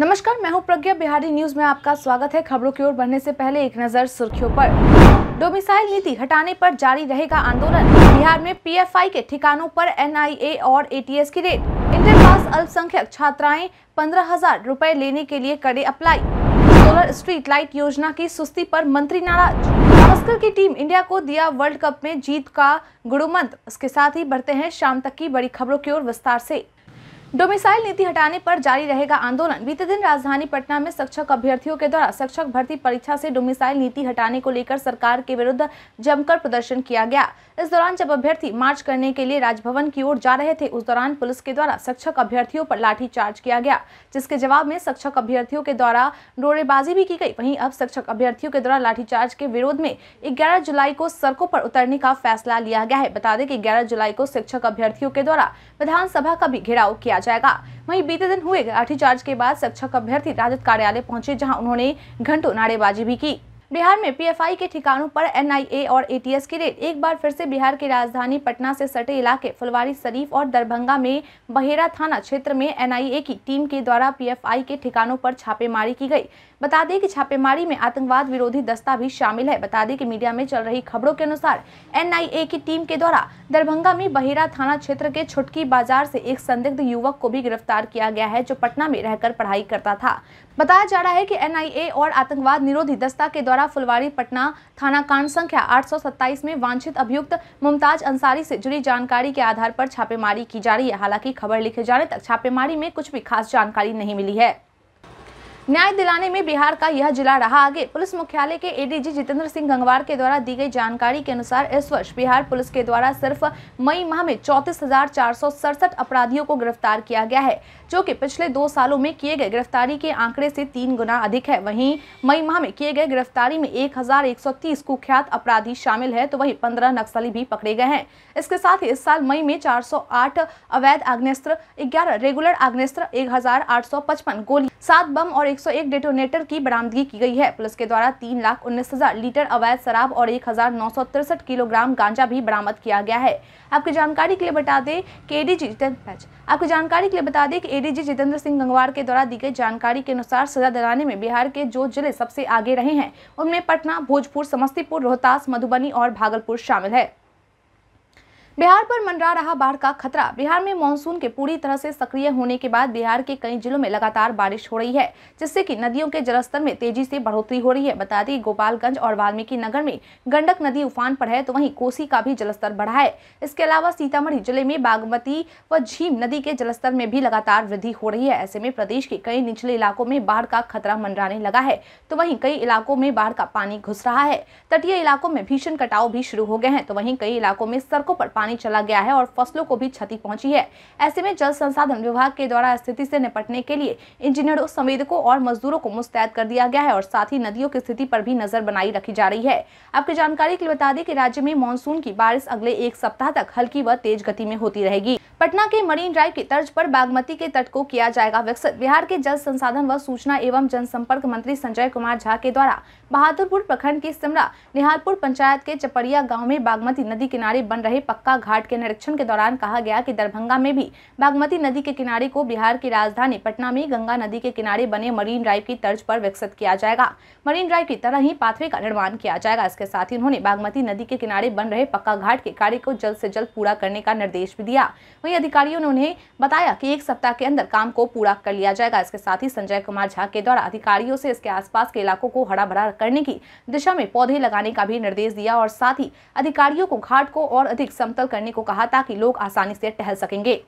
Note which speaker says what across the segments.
Speaker 1: नमस्कार, मैं हूँ प्रज्ञा, बिहारी न्यूज़ में आपका स्वागत है। खबरों की ओर बढ़ने से पहले एक नज़र सुर्खियों पर। डोमिसाइल नीति हटाने पर जारी रहेगा आंदोलन। बिहार में पीएफआई के ठिकानों पर एनआईए और एटीएस की रेड। इंटर पास अल्पसंख्यक छात्राएँ पंद्रह हज़ार रूपए लेने के लिए करे अप्लाई सोलर स्ट्रीट लाइट योजना की सुस्ती पर मंत्री नाराज़। गावस्कर की टीम इंडिया को दिया वर्ल्ड कप में जीत का गुरुमंत्र इसके साथ ही बढ़ते हैं शाम तक की बड़ी खबरों की ओर विस्तार से। डोमिसाइल नीति हटाने पर जारी रहेगा आंदोलन। बीते दिन राजधानी पटना में शिक्षक अभ्यर्थियों के द्वारा शिक्षक भर्ती परीक्षा से डोमिसाइल नीति हटाने को लेकर सरकार के विरुद्ध जमकर प्रदर्शन किया गया। इस दौरान जब अभ्यर्थी मार्च करने के लिए राजभवन की ओर जा रहे थे, उस दौरान पुलिस के द्वारा शिक्षक अभ्यर्थियों पर लाठीचार्ज किया गया, जिसके जवाब में शिक्षक अभ्यर्थियों के द्वारा डोरेबाजी भी की गई। वहीं अब शिक्षक अभ्यर्थियों के द्वारा लाठीचार्ज के विरोध में ग्यारह जुलाई को सड़कों पर उतरने का फैसला लिया गया है। बता दें कि ग्यारह जुलाई को शिक्षक अभ्यर्थियों के द्वारा विधानसभा का भी घेराव किया जाएगा। वहीं बीते दिन हुए लाठीचार्ज के बाद शिक्षक अभ्यर्थी राजद कार्यालय पहुँचे, जहाँ उन्होंने घंटों नारेबाजी भी की। बिहार में पीएफआई के ठिकानों पर एनआईए और एटीएस की रेड। एक बार फिर से बिहार की राजधानी पटना से सटे इलाके फुलवारी शरीफ और दरभंगा में बहेरा थाना क्षेत्र में एनआईए की टीम के द्वारा पीएफआई के ठिकानों पर छापेमारी की गई। बता दें कि छापेमारी में आतंकवाद विरोधी दस्ता भी शामिल है। बता दें कि मीडिया में चल रही खबरों के अनुसार एनआईए की टीम के द्वारा दरभंगा में बहेरा थाना क्षेत्र के छुटकी बाज़ार से एक संदिग्ध युवक को भी गिरफ़्तार किया गया है, जो पटना में रहकर पढ़ाई करता था। बताया जा रहा है कि एनआईए और आतंकवाद निरोधी दस्ता के द्वारा फुलवारी, पटना थाना कांड संख्या 827 में वांछित अभियुक्त मुमताज़ अंसारी से जुड़ी जानकारी के आधार पर छापेमारी की जा रही है। हालाँकि खबर लिखे जाने तक छापेमारी में कुछ भी खास जानकारी नहीं मिली है। न्याय दिलाने में बिहार का यह जिला रहा आगे। पुलिस मुख्यालय के एडीजी जितेंद्र सिंह गंगवार के द्वारा दी गई जानकारी के अनुसार इस वर्ष बिहार पुलिस के द्वारा सिर्फ़ मई माह में चौतीस अपराधियों को गिरफ़्तार किया गया है, जो कि पिछले दो सालों में किए गए गिरफ्तारी के आंकड़े से तीन गुना अधिक है। वहीं मई माह में किए गए गिरफ्तारी में एक हज़ार एक सौ तीस कुख्यात अपराधी शामिल है तो वही पंद्रह नक्सली भी पकड़े गए हैं। इसके साथ ही इस साल मई में 408 अवैध आग्नेस्त्र 11 रेगुलर आग्नेस्त्र 1855 गोली, सात बम और 101 डेटोनेटर की बरामदगी की गई है। पुलिस के द्वारा तीन लाख उन्नीस हज़ार लीटर अवैध शराब और एक हज़ार नौ सौ तिरसठ किलोग्राम गांजा भी बरामद किया गया है। आपकी जानकारी के लिए बता दें कि एडीजी आपकी जानकारी के लिए बता दें कि एडीजी जितेंद्र सिंह गंगवार के द्वारा दी गई जानकारी के अनुसार सजा दिलाने में बिहार के जो ज़िले सबसे आगे रहे हैं, उनमें पटना, भोजपुर, समस्तीपुर, रोहतास, मधुबनी और भागलपुर शामिल है। बिहार पर मंडरा रहा बाढ़ का खतरा। बिहार में मानसून के पूरी तरह से सक्रिय होने के बाद बिहार के कई जिलों में लगातार बारिश हो रही है, जिससे कि नदियों के जलस्तर में तेज़ी से बढ़ोतरी हो रही है। बता दें, गोपालगंज और वाल्मीकि नगर में गंडक नदी उफान पर है तो वहीं कोसी का भी जलस्तर बढ़ा है। इसके अलावा सीतामढ़ी ज़िले में बागमती व झीम नदी के जलस्तर में भी लगातार वृद्धि हो रही है। ऐसे में प्रदेश के कई निचले इलाकों में बाढ़ का खतरा मंडराने लगा है तो वहीं कई इलाकों में बाढ़ का पानी घुस रहा है। तटीय इलाकों में भीषण कटाव भी शुरू हो गए हैं तो वहीं कई इलाकों में सड़कों पर पानी चला गया है और फ़सलों को भी क्षति पहुँची है। ऐसे में जल संसाधन विभाग के द्वारा स्थिति से निपटने के लिए इंजीनियरों संवेदकों और मजदूरों को मुस्तैद कर दिया गया है और साथ ही नदियों की स्थिति पर भी नज़र बनाई रखी जा रही है। आपकी जानकारी के लिए बता दें की राज्य में मानसून की बारिश अगले एक सप्ताह तक हल्की व तेज गति में होती रहेगी। पटना के मरीन ड्राइव की तर्ज पर बागमती के तट को किया जाएगा विकसित। बिहार के जल संसाधन व सूचना एवं जनसंपर्क मंत्री संजय कुमार झा के द्वारा बहादुरपुर प्रखंड की सिमरा, निहालपुर पंचायत के चपड़िया गाँव में बागमती नदी किनारे बन रहे पक्का घाट के निरीक्षण के दौरान कहा गया कि दरभंगा में भी बागमती नदी के किनारे को बिहार की राजधानी पटना में गंगा नदी के किनारे बने मरीन ड्राइव की तर्ज पर विकसित किया जाएगा। मरीन ड्राइव की तरह ही पाथवे का निर्माण किया जाएगा। इसके साथ ही उन्होंने बागमती नदी के किनारे बन रहे पक्का घाट के कार्य को जल्द से जल्द पूरा करने का निर्देश भी दिया। वहीं अधिकारियों ने उन्हें बताया कि एक सप्ताह के अंदर काम को पूरा कर लिया जाएगा। इसके साथ ही संजय कुमार झा के द्वारा अधिकारियों से इसके आसपास के इलाकों को हरा भरा करने की दिशा में पौधे लगाने का भी निर्देश दिया और साथ ही अधिकारियों को घाट को और अधिक समतल करने को कहा ताकि लोग आसानी से टहल सकेंगे।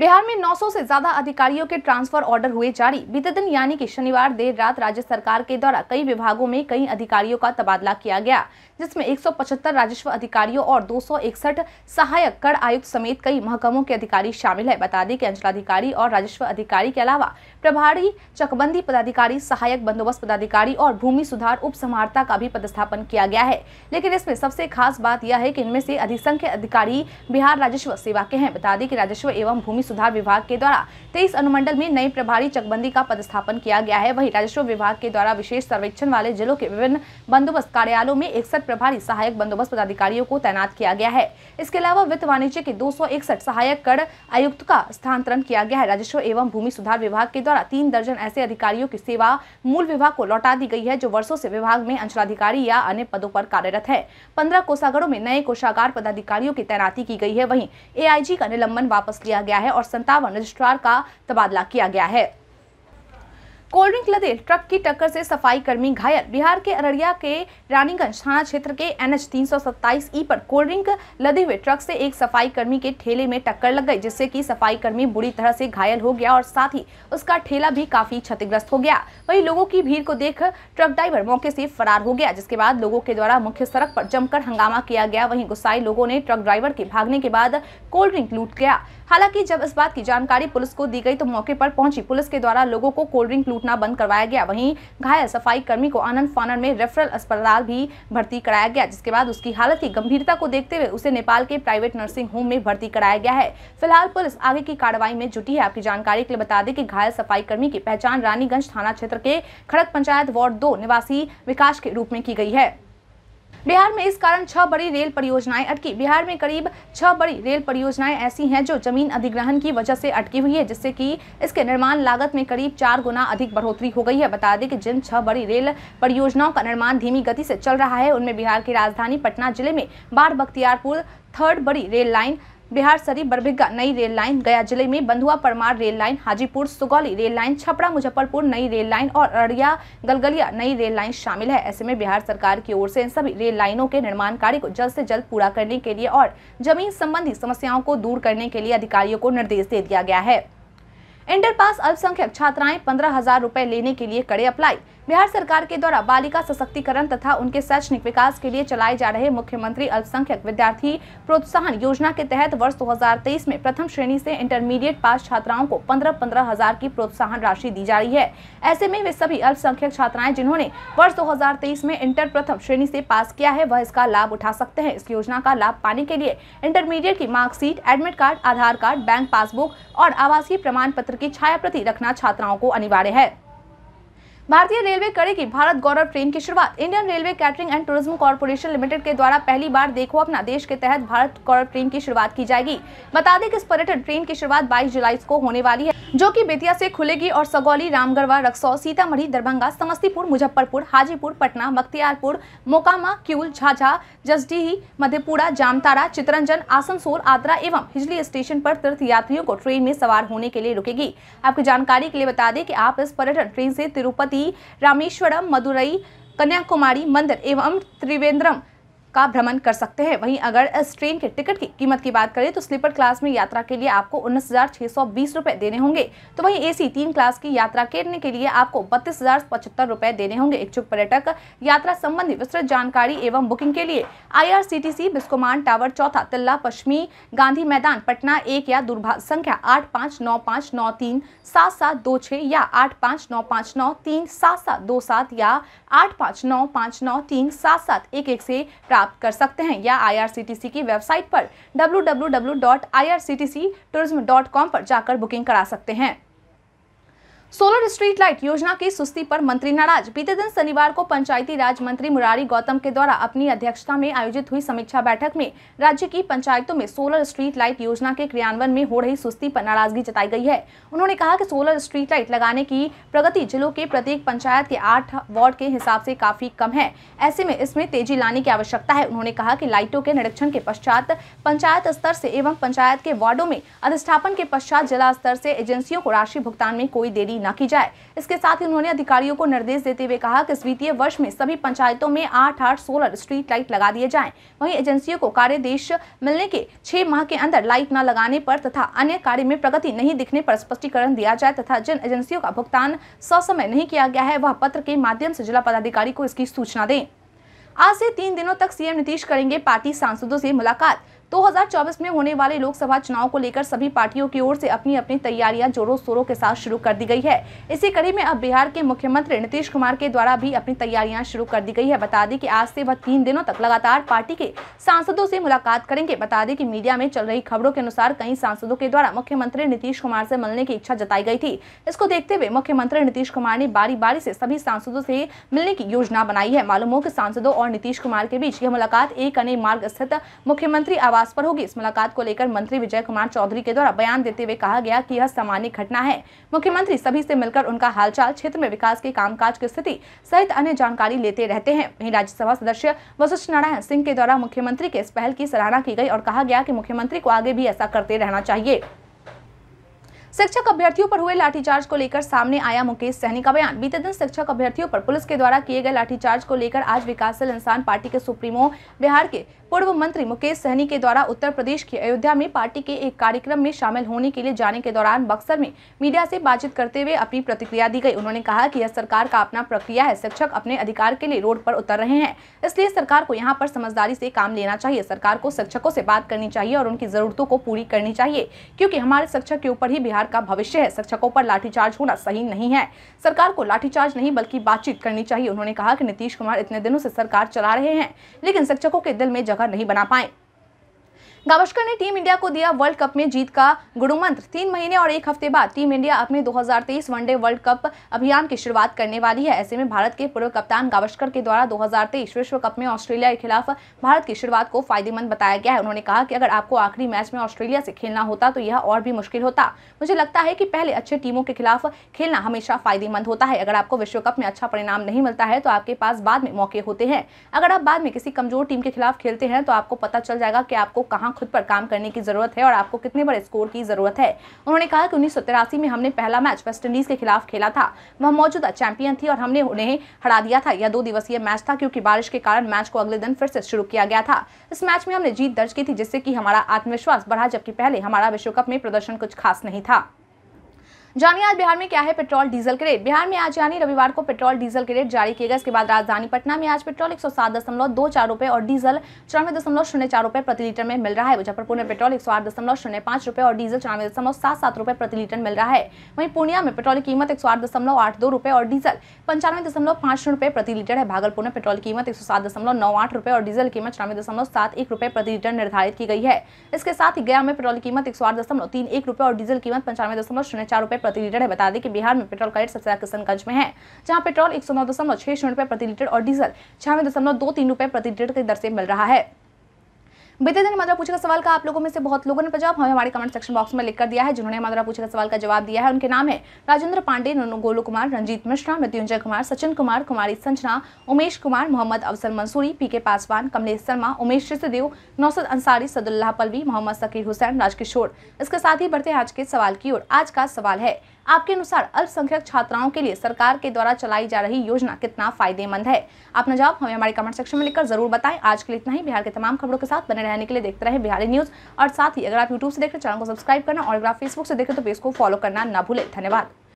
Speaker 1: बिहार में 900 से ज़्यादा अधिकारियों के ट्रांसफ़र ऑर्डर हुए जारी। बीते दिन यानी कि शनिवार देर रात राज्य सरकार के द्वारा कई विभागों में कई अधिकारियों का तबादला किया गया, जिसमें 175 राजस्व अधिकारियों और 261 सहायक कर आयुक्त समेत कई महकमों के अधिकारी शामिल है। बता दें कि अंचलाधिकारी और राजस्व अधिकारी के अलावा प्रभारी, चकबंदी पदाधिकारी, सहायक बंदोबस्त पदाधिकारी और भूमि सुधार उप का भी पदस्थापन किया गया है। लेकिन इसमें सबसे खास बात यह है कि इनमें से अधिसंख्य अधिकारी बिहार राजस्व सेवा के हैं। बता दें कि राजस्व एवं भूमि सुधार विभाग के द्वारा तेईस अनुमंडल में नए प्रभारी चकबंदी का पदस्थापन किया गया है। वहीं राजस्व विभाग के द्वारा विशेष सर्वेक्षण वाले जिलों के विभिन्न बंदोबस्त कार्यालयों में इकसठ प्रभारी सहायक बंदोबस्त पदाधिकारियों को तैनात किया गया है। इसके अलावा वित्त वाणिज्य के दो सौ इकसठ सहायक कर आयुक्त का स्थानांतरण किया गया है। राजस्व एवं भूमि सुधार विभाग के द्वारा तीन दर्जन ऐसे अधिकारियों की सेवा मूल विभाग को लौटा दी गई है, जो वर्षों से विभाग में अंचलाधिकारी या अन्य पदों पर कार्यरत है। पंद्रह कोषागारों में नए कोषागार पदाधिकारियों की तैनाती की गई है। वहीं एआईजी का निलंबन वापस लिया गया है। और संतावन रजिस्ट्रार का तबादला किया गया है। कोल्ड ड्रिंक लदे, ट्रक की टक्कर से सफ़ाई कर्मी घायल। बिहार के अररिया के रानीगंज थाना क्षेत्र के एनएच 327 ई पर कोल्ड ड्रिंक लदे हुए ट्रक से एक सफ़ाई कर्मी के ठेले में टक्कर लग गई, जिससे कि सफ़ाई कर्मी बुरी तरह से घायल हो गया और साथ ही उसका ठेला भी काफ़ी क्षतिग्रस्त हो गया। वही लोगों की भीड़ को देख ट्रक ड्राइवर मौके से फरार हो गया, जिसके बाद लोगों के द्वारा मुख्य सड़क पर जमकर हंगामा किया गया। वही गुस्साई लोगों ने ट्रक ड्राइवर के भागने के बाद कोल्ड ड्रिंक लूट गया। हालाँकि जब इस बात की जानकारी पुलिस को दी गई तो मौके पर पहुँची। पुलिस के द्वारा लोगों को कोल्ड ड्रिंक लूटना बंद करवाया गया। वहीं घायल सफ़ाई कर्मी को आनंद फानन में रेफरल अस्पताल भी भर्ती कराया गया, जिसके बाद उसकी हालत की गंभीरता को देखते हुए उसे नेपाल के प्राइवेट नर्सिंग होम में भर्ती कराया गया है। फ़िलहाल पुलिस आगे की कार्रवाई में जुटी है। आपकी जानकारी के लिए बता दें कि घायल सफ़ाई कर्मी की पहचान रानीगंज थाना क्षेत्र के खड़क पंचायत वार्ड दो निवासी विकास के रूप में की गई है। बिहार में इस कारण छह बड़ी रेल परियोजनाएँ अटकी। बिहार में करीब छह बड़ी रेल परियोजनाएँ ऐसी हैं जो ज़मीन अधिग्रहण की वजह से अटकी हुई है, जिससे कि इसके निर्माण लागत में करीब चार गुना अधिक बढ़ोतरी हो गई है। बता दें कि जिन छह बड़ी रेल परियोजनाओं का निर्माण धीमी गति से चल रहा है, उनमें बिहार की राजधानी पटना ज़िले में बार बख्तियारपुर, थर्ड बड़ी रेल लाइन बिहार सरी बरभिग्गा नई रेल लाइन, गया ज़िले में बंधुआ Parmar rail line, Hajipur Sugauli rail line, Chhapra Muzaffarpur नई रेल लाइन और अररिया गलगलिया नई रेल लाइन शामिल है। ऐसे में बिहार सरकार की ओर से इन सभी रेल लाइनों के निर्माण कार्य को जल्द से जल्द पूरा करने के लिए और ज़मीन संबंधी समस्याओं को दूर करने के लिए अधिकारियों को निर्देश दे दिया गया है। इंटर पास अल्पसंख्यक छात्राएँ पंद्रह हज़ार रूपए लेने के लिए करे अप्लाई बिहार सरकार के द्वारा बालिका सशक्तिकरण तथा उनके शैक्षणिक विकास के लिए चलाए जा रहे मुख्यमंत्री अल्पसंख्यक विद्यार्थी प्रोत्साहन योजना के तहत वर्ष 2023 में प्रथम श्रेणी से इंटरमीडिएट पास छात्राओं को पंद्रह पंद्रह हज़ार की प्रोत्साहन राशि दी जा रही है। ऐसे में वे सभी अल्पसंख्यक छात्राएँ जिन्होंने वर्ष दो हज़ार तेईस में इंटर प्रथम श्रेणी से पास किया है, वह इसका लाभ उठा सकते हैं। इस योजना का लाभ पाने के लिए इंटरमीडिएट की marksheet admit card Aadhaar card bank passbook और आवासीय प्रमाण पत्र की छाया प्रति रखना छात्राओं को अनिवार्य है। भारतीय रेलवे करेगी भारत गौरव ट्रेन की शुरुआत। Indian railway catering and tourism corporation limited के द्वारा पहली बार देखो अपना देश के तहत भारत गौरव ट्रेन की शुरुआत की जाएगी। बता दें कि इस पर्यटन ट्रेन की शुरुआत 22 जुलाई को होने वाली है, जो कि बेतिया से खुलेगी और सगौली, रामगढ़वा, रक्सौल, सीतामढ़ी, दरभंगा, समस्तीपुर, मुजफ्फरपुर, हाजीपुर, पटना, बख्तियारपुर, मोकामा क्यूल झाझा, जसडीही, मधेपुरा जामतारा चितरंजन, आसनसोल आद्रा एवं हिजली स्टेशन पर तीर्थ यात्रियों को ट्रेन में सवार होने के लिए रुकेगी। आपकी जानकारी के लिए बता दें कि आप इस पर्यटन ट्रेन से तिरुपति रामेश्वरम मदुरई कन्याकुमारी मंदिर एवं त्रिवेंद्रम। का भ्रमण कर सकते हैं। वहीं अगर इस ट्रेन के टिकट की कीमत की बात करें तो स्लीपर क्लास में यात्रा के लिए आपको उन्नीस हज़ार देने होंगे। तो वहीं एसी तीन क्लास की यात्रा करने के लिए आपको बत्तीस हज़ार देने होंगे इच्छुक पर्यटक। यात्रा संबंधी विस्तृत जानकारी एवं बुकिंग के लिए आई बिस्कोमान टावर चौथा, तिल्ला, पश्चिमी गांधी मैदान, पटना एक या दूरभाष संख्या आठ पाँच नौ पाँच नौ तीन सात सात दो या आठ पाँच नौ पाँच नौ तीन सात सात दो सात या आठ पाँच नौ पाँच नौ तीन सात सात एक एक से प्राप्त कर सकते हैं या आईआरसीटीसी की वेबसाइट पर डब्ल्यू पर जाकर बुकिंग करा सकते हैं। सोलर स्ट्रीट लाइट योजना की सुस्ती पर मंत्री नाराज़। बीते दिन शनिवार को पंचायती राज मंत्री मुरारी गौतम के द्वारा अपनी अध्यक्षता में आयोजित हुई समीक्षा बैठक में राज्य की पंचायतों में सोलर स्ट्रीट लाइट योजना के क्रियान्वयन में हो रही सुस्ती पर नाराज़गी जताई गई है। उन्होंने कहा कि सोलर स्ट्रीट लाइट लगाने की प्रगति जिलों के प्रत्येक पंचायत के आठ वार्ड के हिसाब से काफ़ी कम है। ऐसे में इसमें तेज़ी लाने की आवश्यकता है। उन्होंने कहा की लाइटों के निरीक्षण के पश्चात पंचायत स्तर से एवं पंचायत के वार्डो में अधिष्ठापन के पश्चात जिला स्तर से एजेंसियों को राशि भुगतान में कोई देरी न की जाए। इसके साथ ही उन्होंने अधिकारियों को निर्देश देते हुए कहा कि इस वित्तीय वर्ष में सभी पंचायतों में आठ आठ सोलर स्ट्रीट लाइट लगा दिए जाएँ। वहीं एजेंसियों को कार्य देश मिलने के छह माह के अंदर लाइट न लगाने पर तथा अन्य कार्य में प्रगति नहीं दिखने पर स्पष्टीकरण दिया जाए तथा जिन एजेंसियों का भुगतान ससमय नहीं किया गया है, वह पत्र के माध्यम से जिला पदाधिकारी को इसकी सूचना दें। आज से तीन दिनों तक सीएम नीतीश करेंगे, पार्टी सांसदों से मुलाकात। 2024 में होने वाले लोकसभा चुनाव को लेकर सभी पार्टियों की ओर से अपनी अपनी तैयारियाँ जोरों शोरों के साथ शुरू कर दी गई है। इसी कड़ी में अब बिहार के मुख्यमंत्री नीतीश कुमार के द्वारा भी अपनी तैयारियाँ शुरू कर दी गई है। बता दें कि आज से वह तीन दिनों तक लगातार पार्टी के सांसदों से मुलाकात करेंगे। बता दें कि मीडिया में चल रही खबरों के अनुसार कई सांसदों के द्वारा मुख्यमंत्री नीतीश कुमार से मिलने की इच्छा जताई गई थी। इसको देखते हुए मुख्यमंत्री नीतीश कुमार ने बारी बारी से सभी सांसदों से मिलने की योजना बनाई है। मालूम हो कि सांसदों और नीतीश कुमार के बीच यह मुलाकात एक अने मार्ग स्थित मुख्यमंत्री आवास पर होगी। इस मुलाकात को लेकर मंत्री विजय कुमार चौधरी के द्वारा बयान देते हुए कहा गया कि यह सामान्य घटना है। मुख्यमंत्री सभी से मिलकर उनका हालचाल, क्षेत्र में विकास के कामकाज की स्थिति सहित अन्य जानकारी लेते रहते हैं। वहीं राज्यसभा सदस्य वशिष्ठ नारायण सिंह के द्वारा मुख्यमंत्री के इस पहल की सराहना की गई और कहा गया की मुख्यमंत्री को आगे भी ऐसा करते रहना चाहिए। शिक्षक अभ्यर्थियों पर हुए लाठीचार्ज को लेकर सामने आया मुकेश सहनी का बयान। बीते दिन शिक्षक अभ्यर्थियों पर पुलिस के द्वारा किए गए लाठीचार्ज को लेकर आज विकासशील इंसान पार्टी के सुप्रीमो, बिहार के पूर्व मंत्री मुकेश सहनी के द्वारा उत्तर प्रदेश की अयोध्या में पार्टी के एक कार्यक्रम में शामिल होने के लिए जाने के दौरान बक्सर में मीडिया से बातचीत करते हुए अपनी प्रतिक्रिया दी गई। उन्होंने कहा कि यह सरकार का अपना प्रक्रिया है। शिक्षक अपने अधिकार के लिए रोड पर उतर रहे हैं, इसलिए सरकार को यहाँ पर समझदारी से काम लेना चाहिए। सरकार को शिक्षकों से बात करनी चाहिए और उनकी जरूरतों को पूरी करनी चाहिए, क्योंकि हमारे शिक्षक के ऊपर ही बिहार का भविष्य है। शिक्षकों पर लाठीचार्ज होना सही नहीं है। सरकार को लाठीचार्ज नहीं, बल्कि बातचीत करनी चाहिए। उन्होंने कहा कि नीतीश कुमार इतने दिनों से सरकार चला रहे हैं, लेकिन शिक्षकों के दिल में जगह नहीं बना पाए। गावस्कर ने टीम इंडिया को दिया वर्ल्ड कप में जीत का गुरुमंत्र तीन महीने और एक हफ़्ते बाद टीम इंडिया अपने 2023 वनडे वर्ल्ड कप अभियान की शुरुआत करने वाली है। ऐसे में भारत के पूर्व कप्तान गावस्कर के द्वारा 2023 विश्व कप में ऑस्ट्रेलिया के खिलाफ भारत की शुरुआत को फ़ायदेमंद बताया गया है। उन्होंने कहा कि अगर आपको आखिरी मैच में ऑस्ट्रेलिया से खेलना होता तो यह और भी मुश्किल होता। मुझे लगता है कि पहले अच्छे टीमों के खिलाफ खेलना हमेशा फ़ायदेमंद होता है। अगर आपको विश्व कप में अच्छा परिणाम नहीं मिलता है तो आपके पास बाद में मौके होते हैं। अगर आप बाद में किसी कमज़ोर टीम के खिलाफ खेलते हैं तो आपको पता चल जाएगा कि आपको कहाँ खुद पर काम करने की ज़रूरत है और आपको कितने बड़े स्कोर की ज़रूरत है। उन्होंने कहा कि उन्नीस में हमने पहला मैच वेस्टइंडीज़ के खिलाफ खेला था। वह मौजूदा चैंपियन थी और हमने उन्हें हरा दिया था। यह दो दिवसीय मैच था क्योंकि बारिश के कारण मैच को अगले दिन फिर से शुरू किया गया था। इस मैच में हमने जीत दर्ज की थी, जिससे कि हमारा आत्मविश्वास बढ़ा, जबकि पहले हमारा विश्व कप में प्रदर्शन कुछ खास नहीं था। जानिए आज बिहार में क्या है पेट्रोल डीजल के रेट। बिहार में आज यानी रविवार को पेट्रोल डीजल के रेट जारी किए गए। इसके बाद राजधानी पटना में आज पेट्रोल एक सौ सात दशमलव दो चार रुपए और डीजल चौरानवे दशमलव शून्य चार रुपए प्रति लीटर में मिल रहा है। मुजफ्फरपुर में पेट्रोल एक सौ आठ दशमलव शून्य रुपए और डीजल चौरानवे दशमलव सात सात रुपए प्रति लीटर मिल रहा है। वहीं पूर्णिया में पेट्रोल की कीमत एक सौ आठ दशमलव आठ दो रुपए और डीजल पंचानवे दशमलव रुपए प्रति लीटर है। भागलपुर में पेट्रोल कीमत एक सौ सात दशमलव नौ आठ रुपए और डीजल कीमत चौरानवे दशमलव सात एक रुपए प्रति लीटर निर्धारित की गई है। इसके साथ ही गया में पेट्रोल कीमत एक सौ आठ दशमलव तीन एक रुपए और डीजल कीमत पंचानवे दशमलव शून्य चार रुपए प्रति लीटर है। बता दें कि बिहार में पेट्रोल का रेट सबसे ज़्यादा किशनगंज में है, जहाँ पेट्रोल एक सौ नौ दशमलव छह शून्य रुपए प्रति लीटर और डीजल छियानवे दशमलव दो तीन रुपए प्रति लीटर की दर से मिल रहा है। बीते दिन मदरा पूछे का सवाल का आप लोगों में से बहुत लोगों ने जवाब हमें हमारे कमेंट सेक्शन बॉक्स में लिख कर दिया है, जिन्होंने मदरा पूछे का सवाल का जवाब दिया है। उनके नाम है राजेंद्र पांडे गोलू कुमार, रंजीत मिश्रा, मृत्युंजय कुमार, सचिन कुमार, कुमारी संजना, उमेश कुमार, मोहम्मद अफसल मंसूरी, पी के पासवान, कमलेश शर्मा, उमेश ऋषदेव नौसद अंसारी, सदुल्लाह पलवी मोहम्मद सकीर हुसैन, राजकिशोर। इसके साथ ही बढ़ते आज के सवाल की ओर। आज का सवाल है आपके अनुसार अल्पसंख्यक छात्राओं के लिए सरकार के द्वारा चलाई जा रही योजना कितना फ़ायदेमंद है? अपना जवाब हमें हमारे कमेंट सेक्शन में लिखकर ज़रूर बताएँ। आज के लिए इतना ही। बिहार के तमाम खबरों के साथ बने रहने के लिए देखते रहे बिहारी न्यूज़। और साथ ही, अगर आप यूट्यूब से देख रहे चैनल को सब्सक्राइब करना और अगर आप फेसबुक से देखें तो पेज को फॉलो करना न भूले। धन्यवाद।